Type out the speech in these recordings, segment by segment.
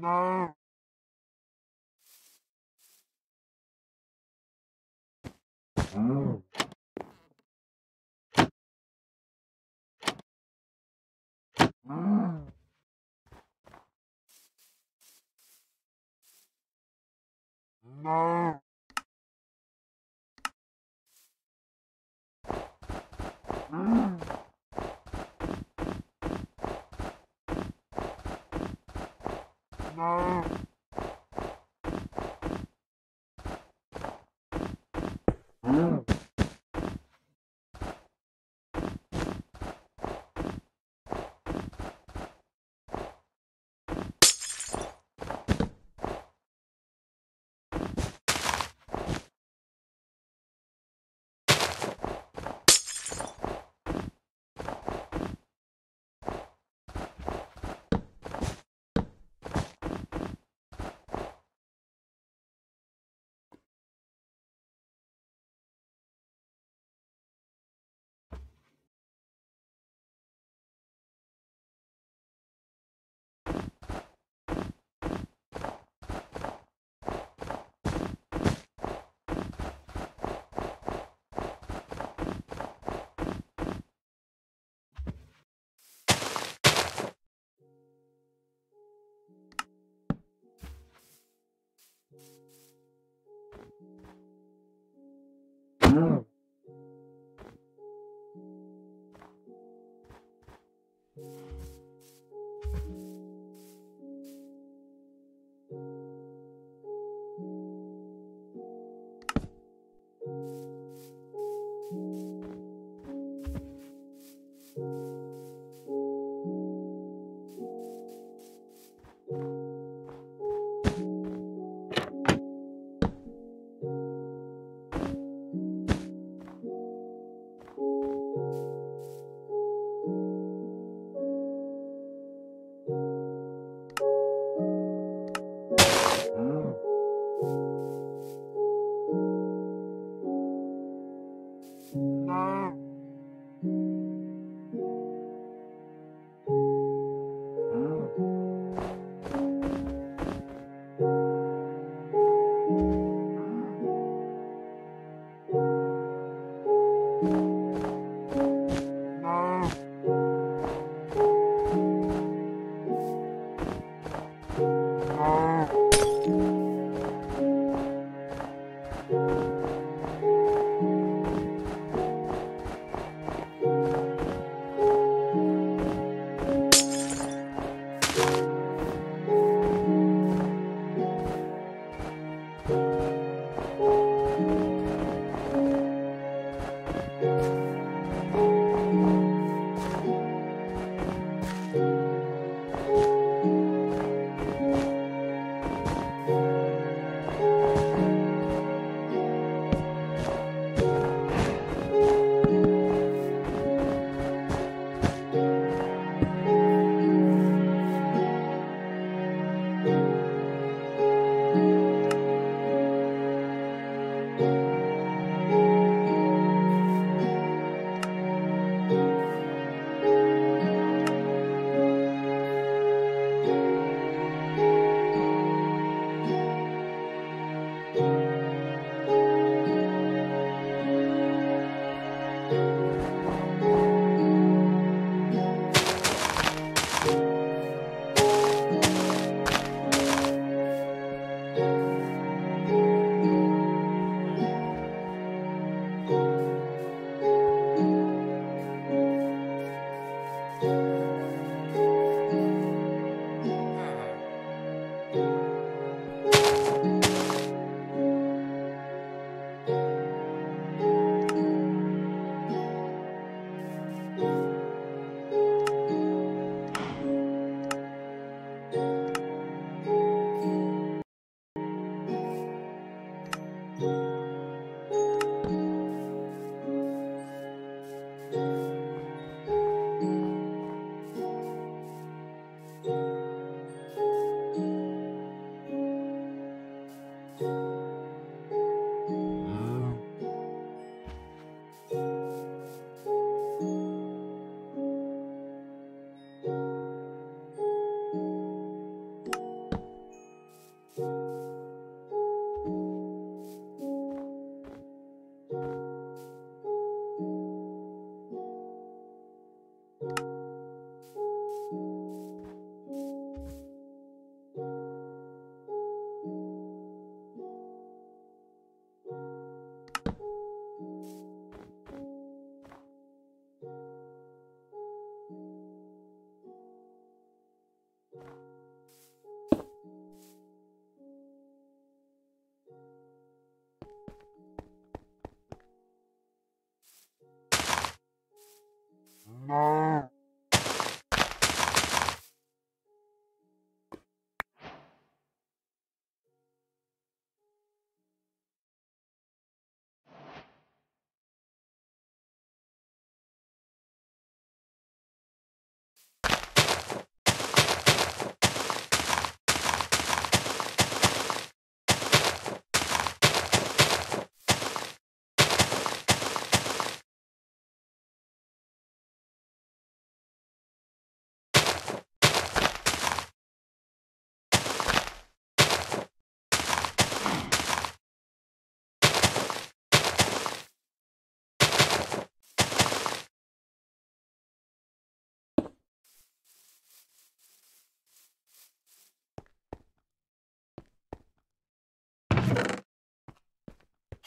No. Mm. Mm. No. Mm.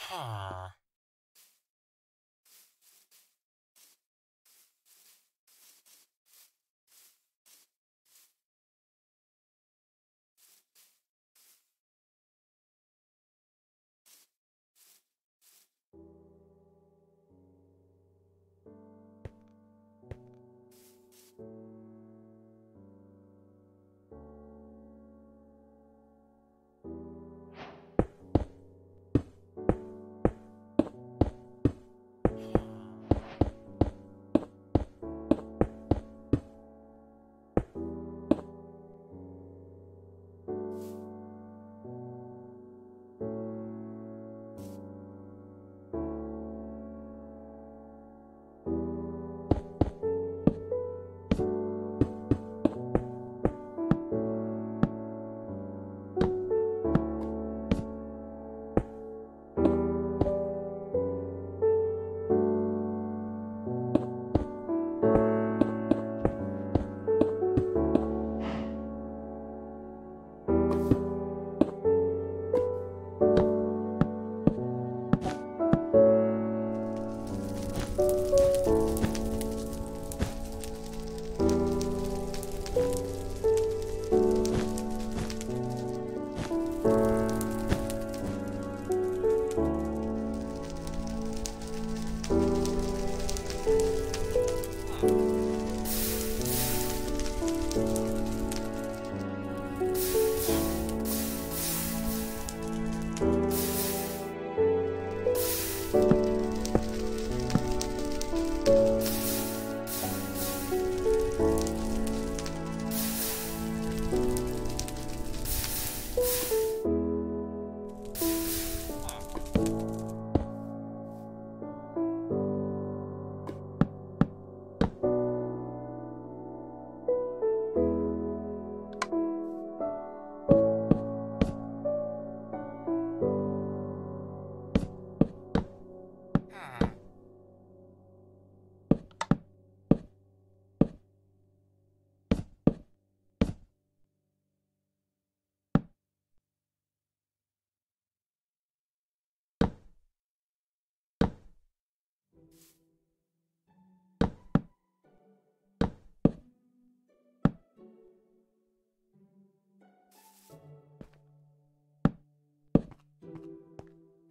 Huh.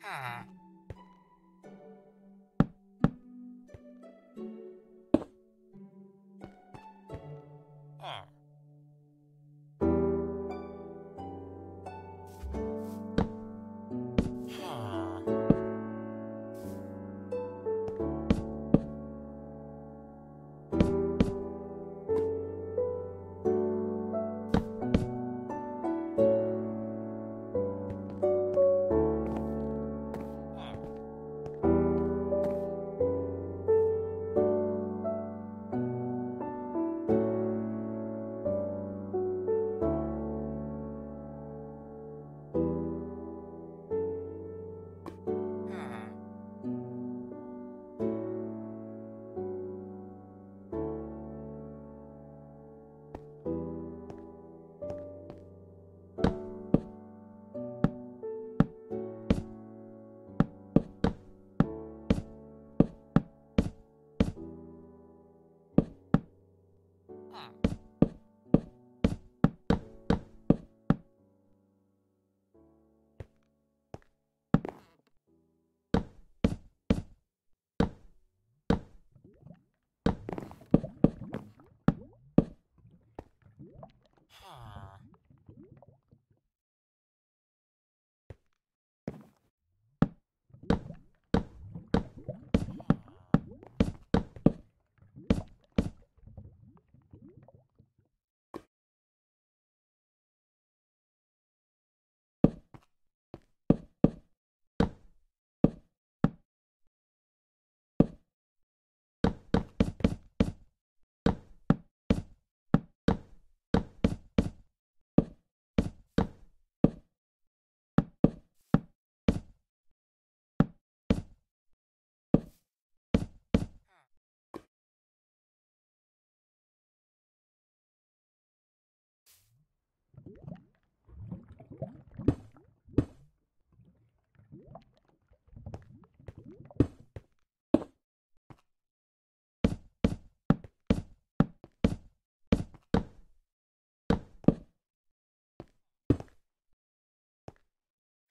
Huh.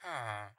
Ah.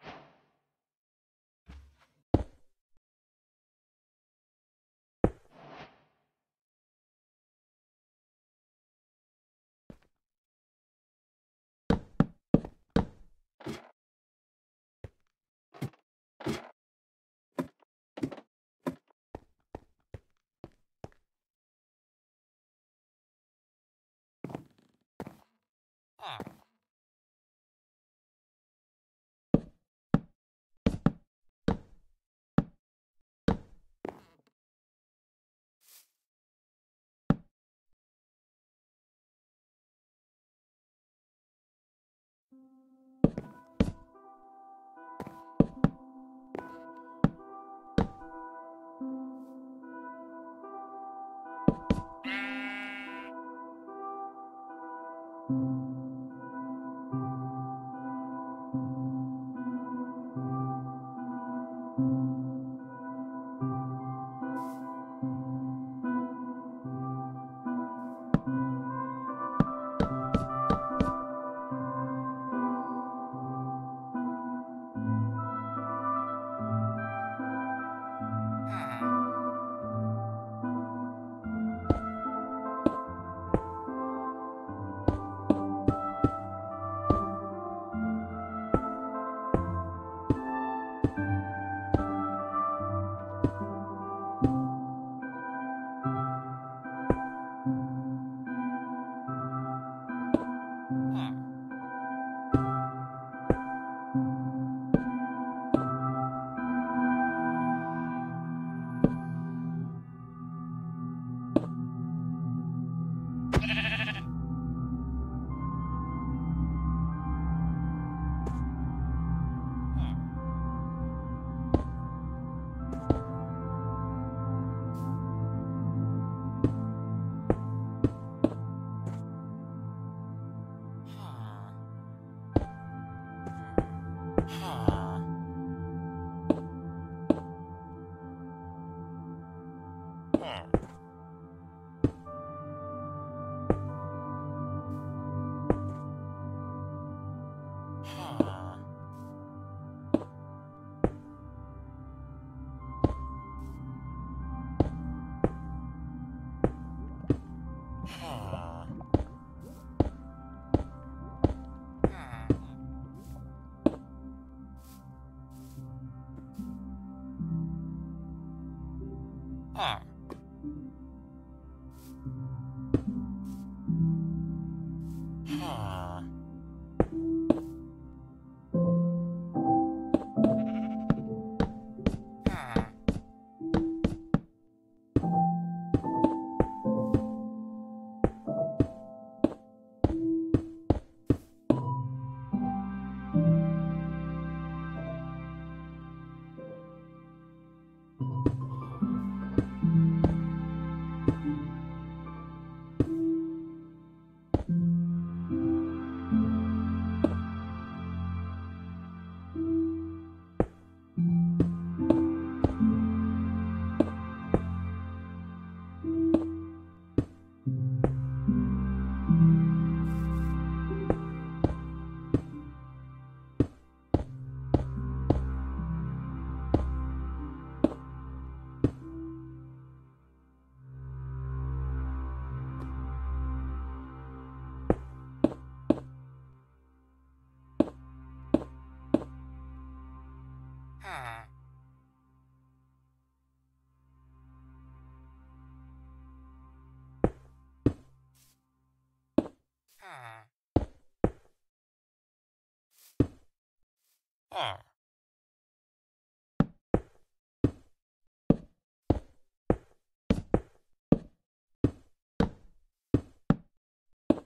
air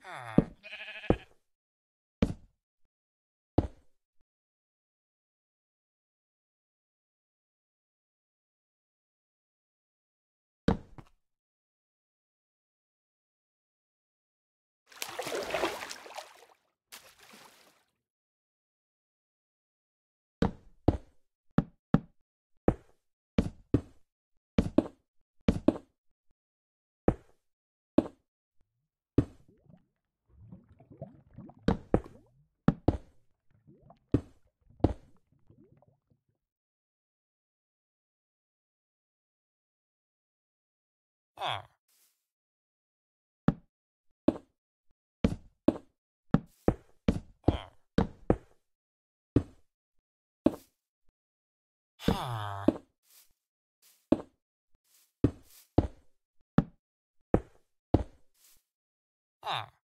Ah. Ah. Huh. Huh.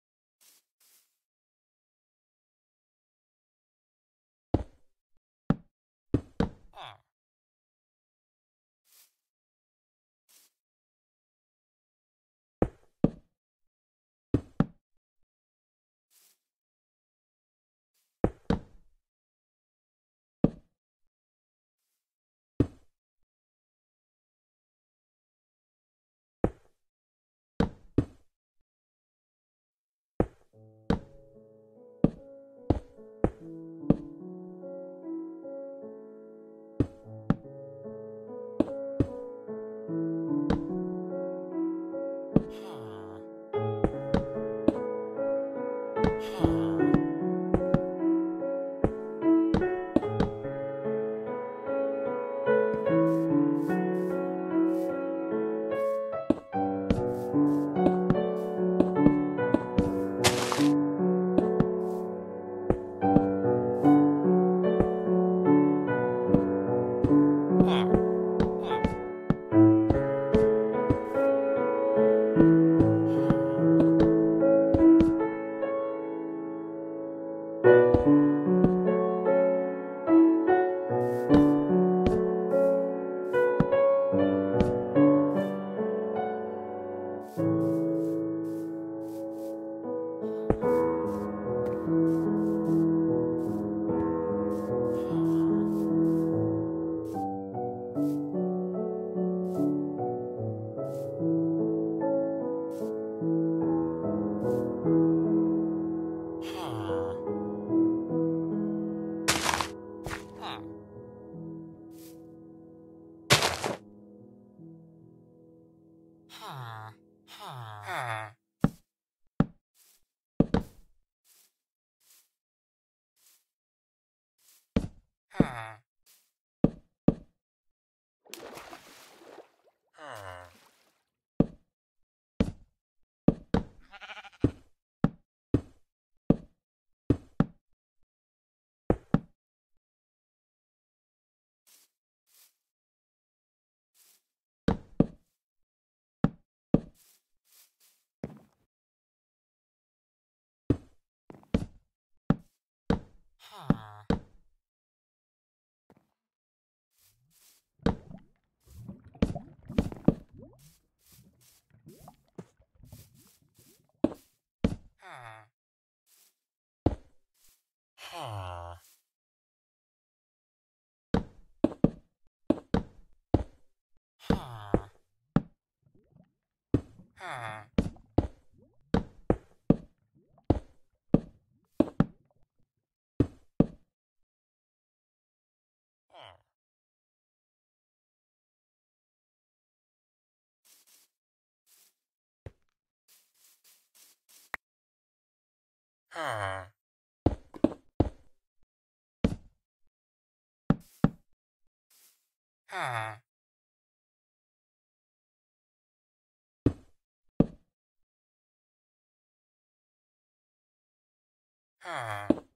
Ah. Ah. Ah. 嗯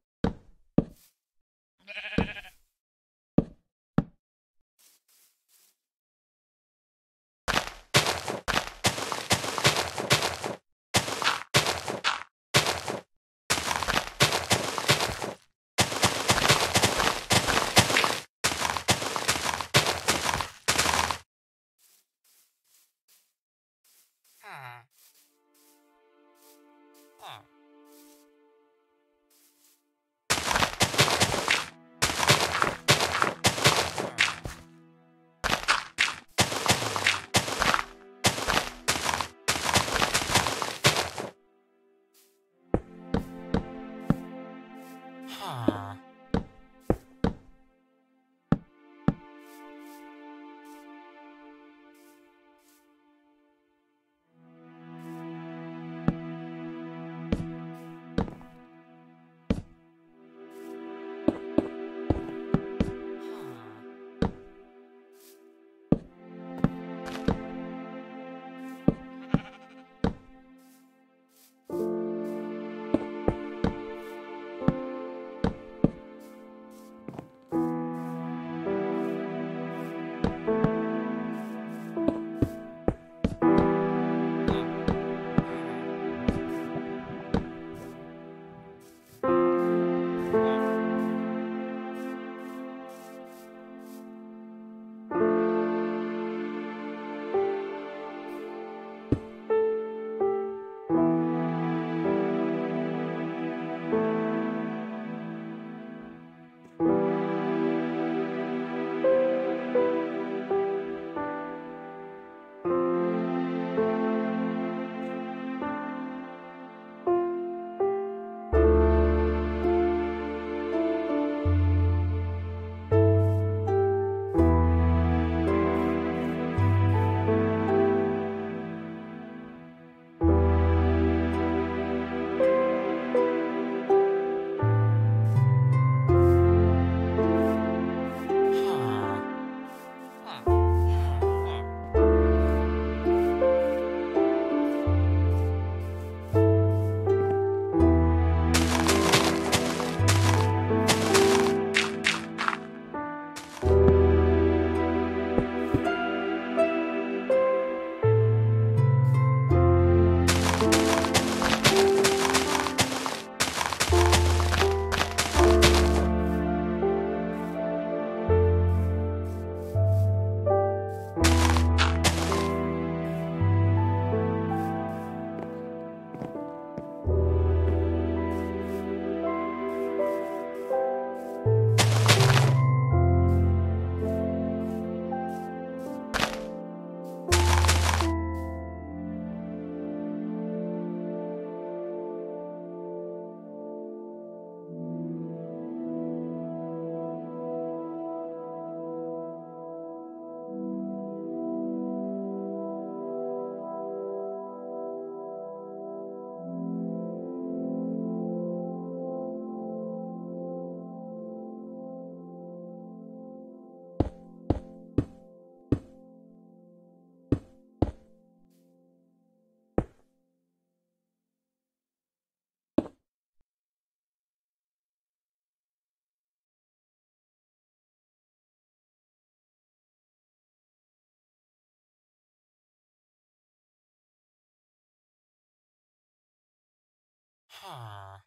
啊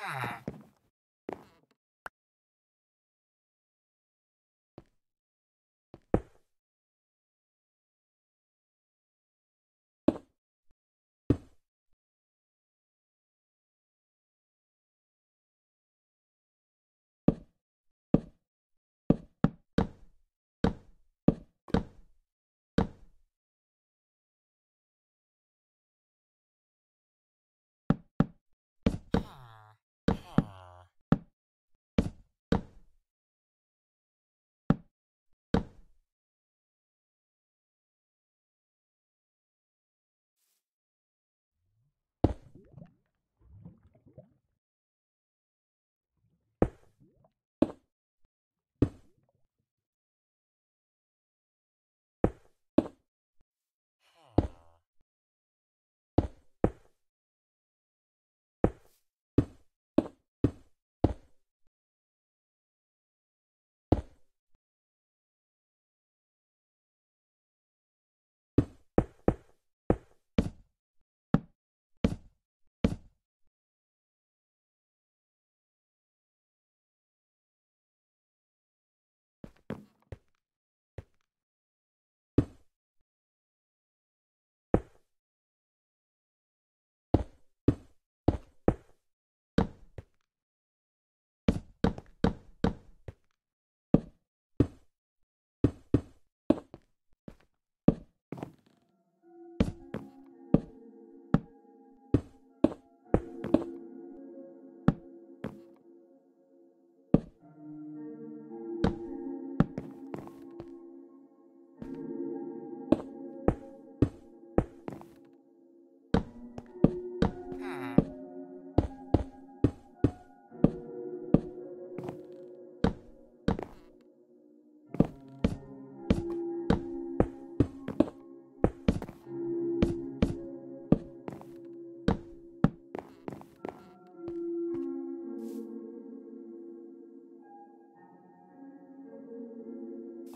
Ah.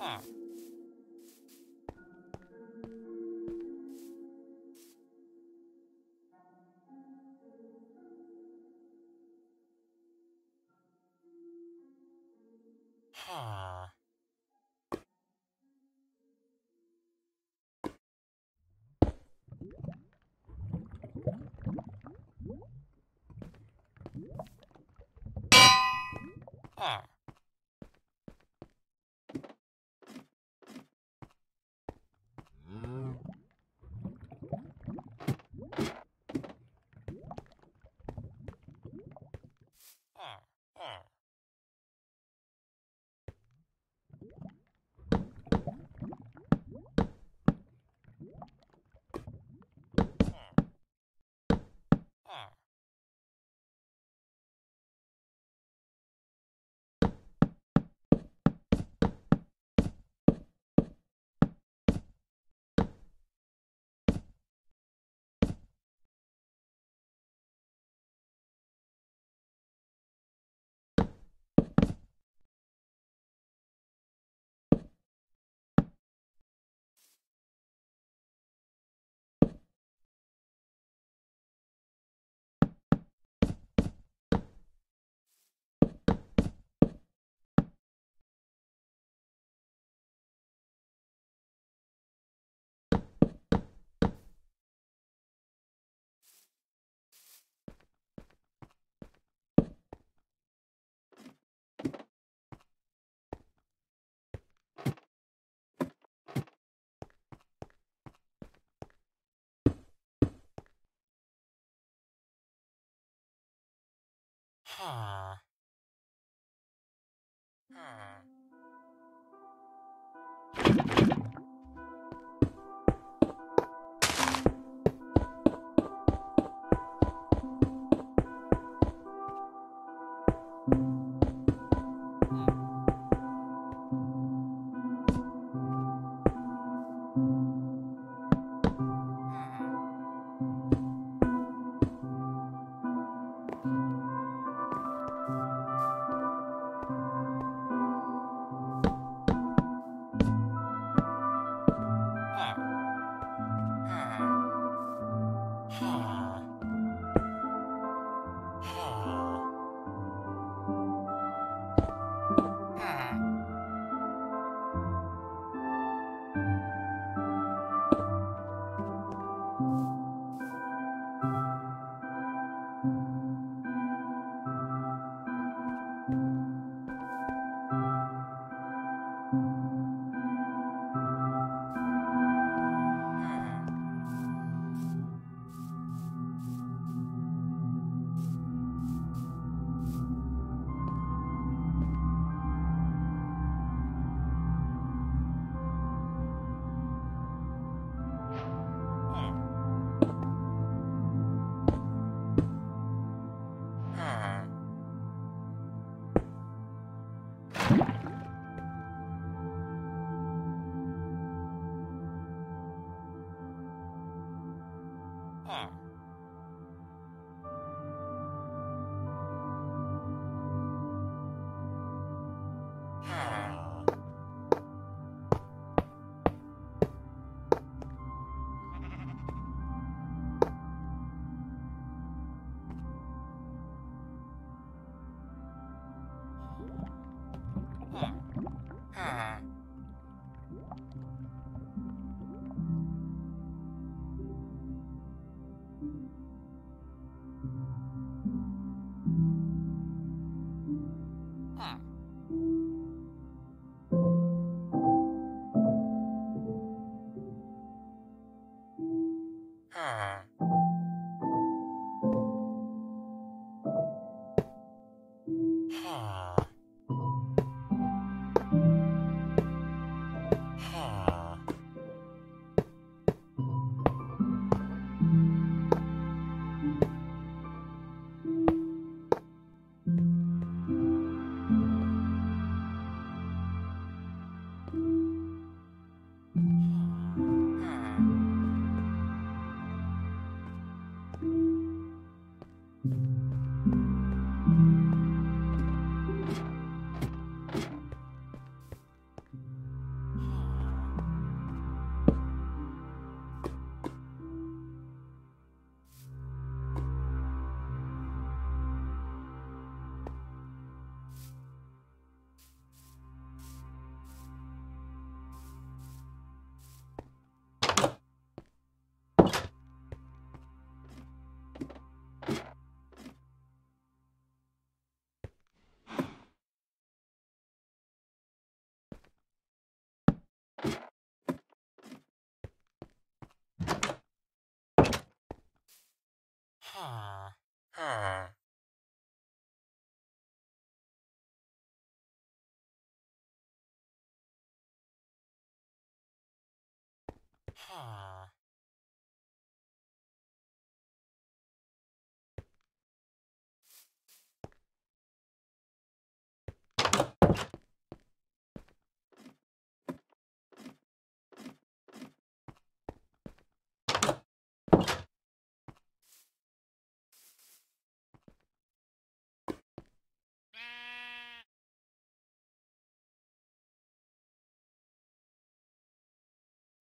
Huh. Huh. Huh. Hmm. Huh. Huh. Huh.